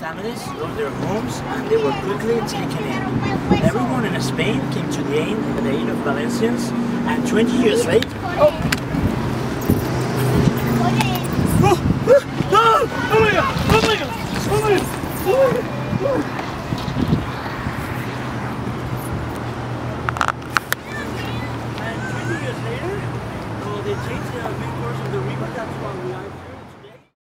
families lost their homes and they were quickly taken in. Everyone in Spain came to the aid, the aid of Valencians, and 20 years later. Oh. Oh, oh, oh my god! Oh my god! Oh my god! Oh my god! Oh. And 20 years later, well, they changed their